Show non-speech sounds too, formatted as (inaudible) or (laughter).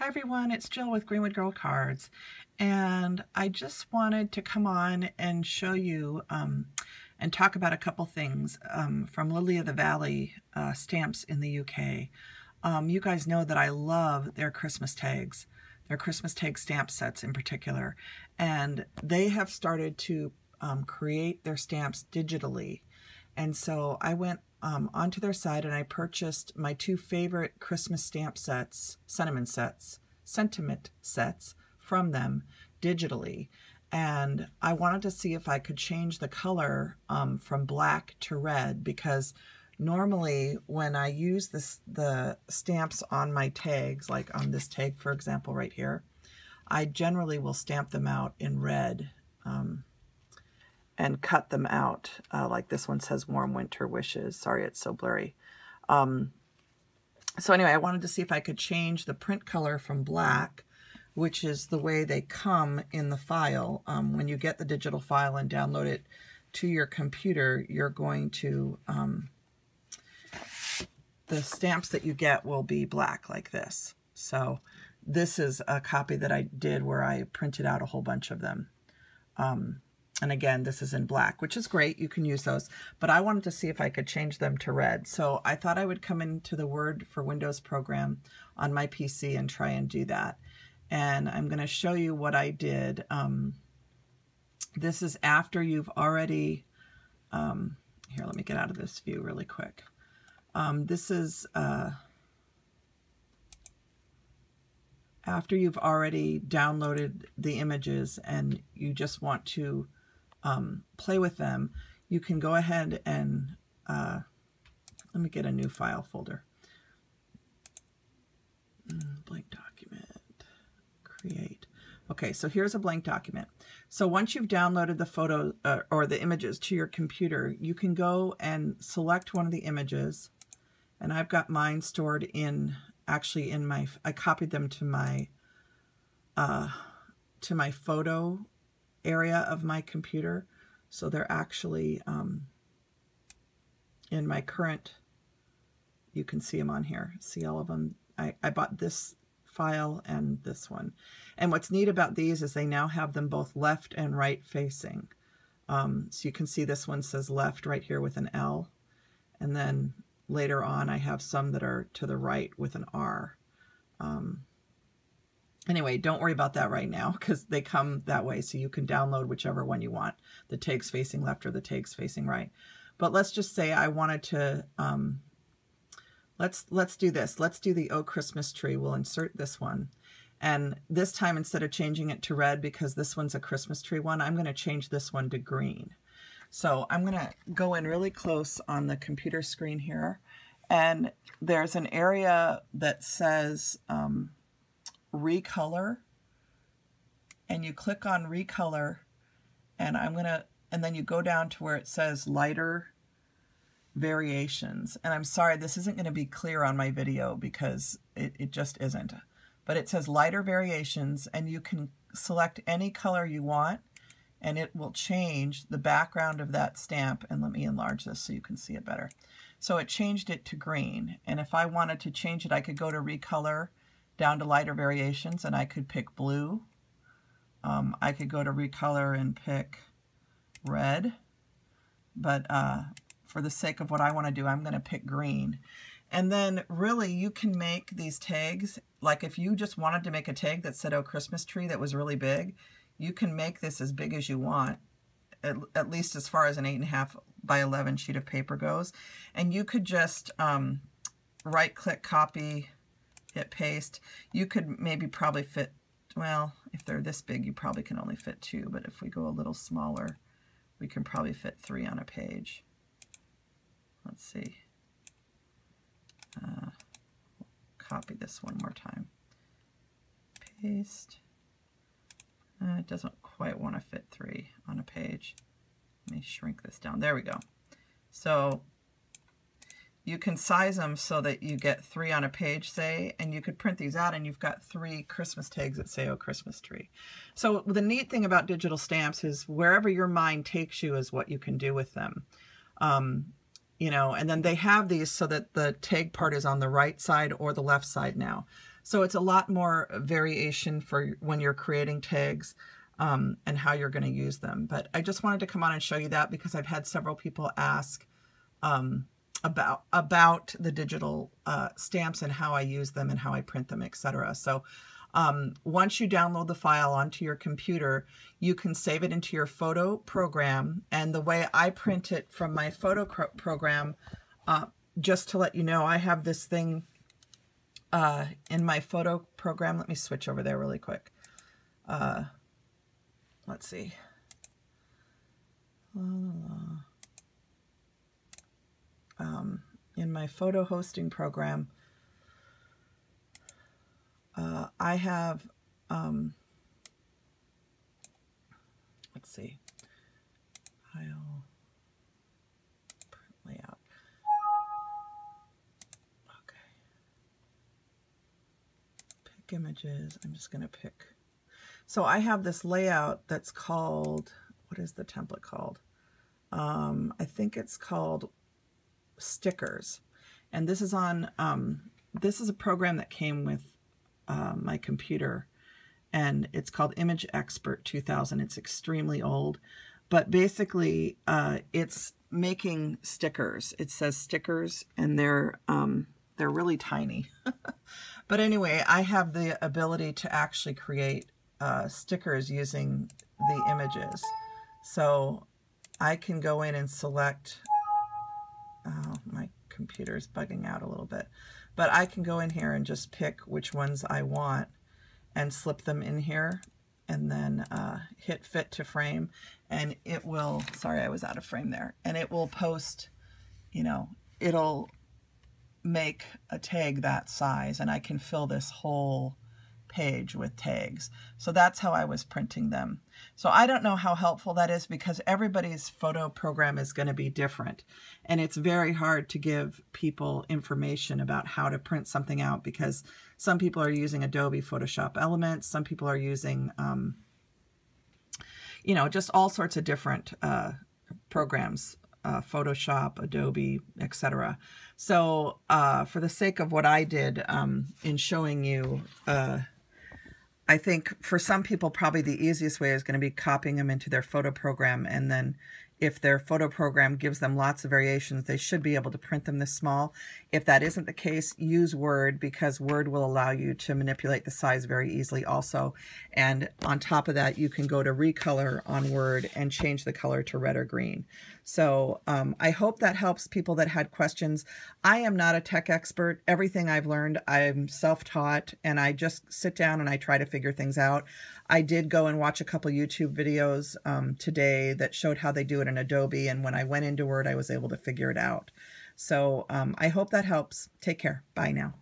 Hi everyone, it's Jill with Greenwood Girl Cards and I just wanted to come on and show you um, and talk about a couple things um, from Lily of the Valley uh, stamps in the UK. Um, you guys know that I love their Christmas tags, their Christmas tag stamp sets in particular, and they have started to um, create their stamps digitally. And so I went um, onto their site and I purchased my two favorite Christmas stamp sets, sentiment sets, sentiment sets from them digitally. And I wanted to see if I could change the color um, from black to red because normally when I use this, the stamps on my tags, like on this tag, for example, right here, I generally will stamp them out in red. Um, and cut them out. Uh, like this one says warm winter wishes. Sorry, it's so blurry. Um, so anyway, I wanted to see if I could change the print color from black, which is the way they come in the file. Um, when you get the digital file and download it to your computer, you're going to, um, the stamps that you get will be black like this. So this is a copy that I did where I printed out a whole bunch of them. Um, and again, this is in black, which is great. You can use those. But I wanted to see if I could change them to red. So I thought I would come into the Word for Windows program on my PC and try and do that. And I'm going to show you what I did. Um, this is after you've already... Um, here, let me get out of this view really quick. Um, this is... Uh, after you've already downloaded the images and you just want to um, play with them, you can go ahead and uh, let me get a new file folder. Mm, blank document, create. Okay, so here's a blank document. So once you've downloaded the photo uh, or the images to your computer, you can go and select one of the images. And I've got mine stored in, actually in my, I copied them to my, uh, to my photo area of my computer. So they're actually um, in my current, you can see them on here. See all of them? I, I bought this file and this one. And what's neat about these is they now have them both left and right facing. Um, so you can see this one says left right here with an L. And then later on I have some that are to the right with an R. Um, Anyway, don't worry about that right now because they come that way so you can download whichever one you want, the tags facing left or the tags facing right. But let's just say I wanted to, um, let's, let's do this. Let's do the Oh Christmas Tree. We'll insert this one. And this time, instead of changing it to red because this one's a Christmas tree one, I'm going to change this one to green. So I'm going to go in really close on the computer screen here. And there's an area that says, um, recolor and you click on recolor and I'm gonna and then you go down to where it says lighter variations. And I'm sorry this isn't going to be clear on my video because it, it just isn't. But it says lighter variations and you can select any color you want and it will change the background of that stamp. And let me enlarge this so you can see it better. So it changed it to green and if I wanted to change it I could go to recolor down to lighter variations and I could pick blue. Um, I could go to recolor and pick red, but uh, for the sake of what I want to do, I'm going to pick green. And then really you can make these tags, like if you just wanted to make a tag that said, oh, Christmas tree that was really big, you can make this as big as you want, at, at least as far as an 8.5 by 11 sheet of paper goes. And you could just um, right-click copy paste. You could maybe probably fit, well, if they're this big, you probably can only fit two, but if we go a little smaller, we can probably fit three on a page. Let's see. Uh, copy this one more time. Paste. Uh, it doesn't quite want to fit three on a page. Let me shrink this down. There we go. So you can size them so that you get three on a page, say, and you could print these out and you've got three Christmas tags that say, oh, Christmas tree. So the neat thing about digital stamps is wherever your mind takes you is what you can do with them. Um, you know, and then they have these so that the tag part is on the right side or the left side now. So it's a lot more variation for when you're creating tags um, and how you're going to use them. But I just wanted to come on and show you that because I've had several people ask um, about about the digital uh, stamps and how I use them and how I print them, etc. So um, once you download the file onto your computer, you can save it into your photo program. And the way I print it from my photo program, uh, just to let you know, I have this thing uh, in my photo program. Let me switch over there really quick. Uh, let's see. Um, in my photo hosting program, uh, I have, um, let's see, I'll print layout. Okay. Pick images. I'm just going to pick. So I have this layout that's called, what is the template called? Um, I think it's called stickers. And this is on, um, this is a program that came with uh, my computer and it's called Image Expert 2000. It's extremely old, but basically uh, it's making stickers. It says stickers and they're, um, they're really tiny. (laughs) but anyway, I have the ability to actually create uh, stickers using the images. So I can go in and select, oh, my computer's bugging out a little bit. But I can go in here and just pick which ones I want and slip them in here and then uh, hit fit to frame and it will, sorry I was out of frame there, and it will post, you know, it'll make a tag that size and I can fill this whole page with tags. So that's how I was printing them. So I don't know how helpful that is because everybody's photo program is going to be different. And it's very hard to give people information about how to print something out because some people are using Adobe Photoshop Elements, some people are using, um, you know, just all sorts of different uh, programs, uh, Photoshop, Adobe, etc. So uh, for the sake of what I did um, in showing you uh, I think for some people, probably the easiest way is going to be copying them into their photo program. And then if their photo program gives them lots of variations, they should be able to print them this small. If that isn't the case, use Word because Word will allow you to manipulate the size very easily also. And on top of that, you can go to recolor on Word and change the color to red or green. So um, I hope that helps people that had questions. I am not a tech expert. Everything I've learned, I'm self-taught and I just sit down and I try to figure things out. I did go and watch a couple YouTube videos um, today that showed how they do in Adobe. And when I went into Word, I was able to figure it out. So um, I hope that helps. Take care. Bye now.